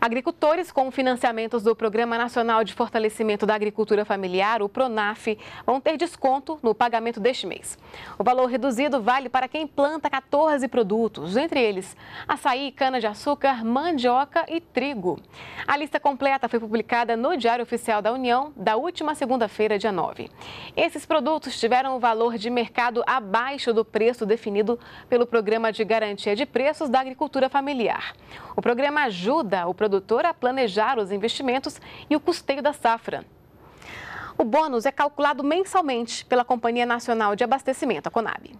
Agricultores com financiamentos do Programa Nacional de Fortalecimento da Agricultura Familiar, o PRONAF, vão ter desconto no pagamento deste mês. O valor reduzido vale para quem planta 14 produtos, entre eles açaí, cana-de-açúcar, mandioca e trigo. A lista completa foi publicada no Diário Oficial da União da última segunda-feira, dia 9. Esses produtos tiveram o valor de mercado abaixo do preço definido pelo Programa de Garantia de Preços da Agricultura Familiar. O programa ajuda o produtor produtor a planejar os investimentos e o custeio da safra. O bônus é calculado mensalmente pela Companhia Nacional de Abastecimento, a Conab.